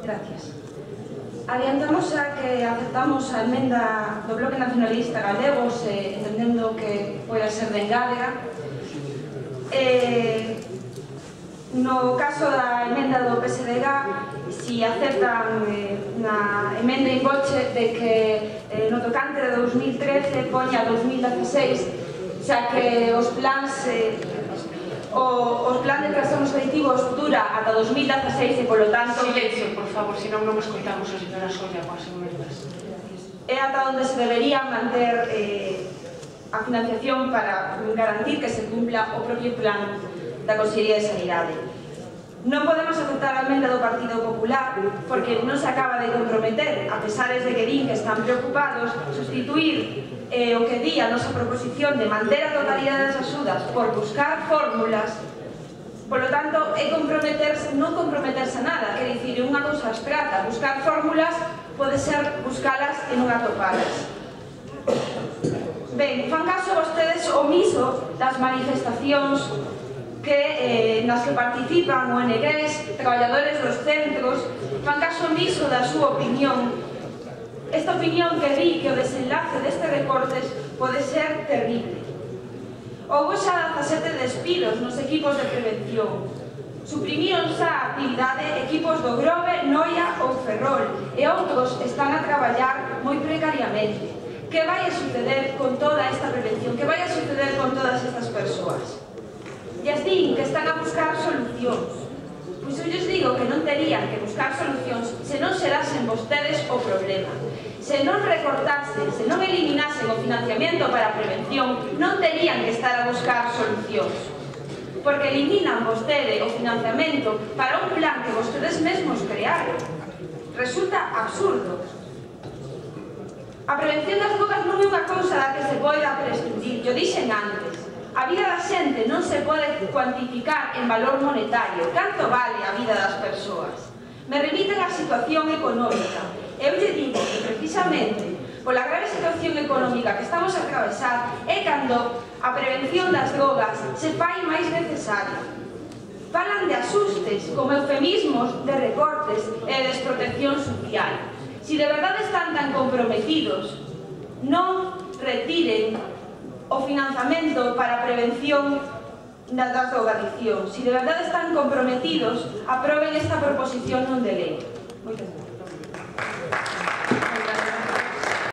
Gracias. Adiantamos a que aceptamos a emenda do Bloque Nacionalista Galego, se entendendo que pode ser de engádega. Eh, no caso da emenda do PSDG, si aceptan eh, na emenda en coche de que eh, no tocante de 2013 poña 2016, xa que os plans eh, o, os plans de obxectivo dura ata 2016 e, polo tanto... Silencio, por favor, senón non nos contamos a señora Sonia coas segundas. É ata onde se debería manter eh, a financiación para garantir que se cumpla o propio plan da Consellería de Sanidade. Non podemos aceptar a emenda do Partido Popular porque non se acaba de comprometer, a pesares de que din que están preocupados, sustituir eh, o que di a nosa proposición de manter a totalidade das axudas por buscar fórmulas Polo tanto, é comprometerse, non comprometerse a nada, quer dicir, unha cousa abstrata, buscar fórmulas pode ser buscalas e non atopalas. Ben, fan caso vostedes omiso das manifestacións que eh, nas que participan ONGs, traballadores dos centros, fan caso omiso da súa opinión. Esta opinión que di que o desenlace destes recortes pode ser terrible houve xa 17 despidos nos equipos de prevención. Suprimíronse a actividade equipos do Grove, Noia ou Ferrol e outros están a traballar moi precariamente. Que vai a suceder con toda esta prevención? Que vai a suceder con todas estas persoas? E as din que están a buscar solucións. Pois eu lles digo que non terían que buscar solucións se non se vostedes o problema. Se non recortasen, se non eliminasen o financiamento para a prevención, non terían que estar a buscar solucións porque eliminan vostede o financiamento para un plan que vostedes mesmos crearon. Resulta absurdo. A prevención das drogas non é unha cousa da que se poida prescindir, yo dixen antes. A vida da xente non se pode cuantificar en valor monetario. Canto vale a vida das persoas? Me remiten á situación económica. Eu lle digo que precisamente pola grave situación económica que estamos a atravesar é cando a prevención das drogas se fai máis necesaria. Falan de asustes como eufemismos de recortes e de desprotección social. Si de verdade están tan comprometidos, non retiren o financiamento para a prevención na da súa. Se si de verdade están comprometidos, aproben esta proposición non de lei. Moitas gracias.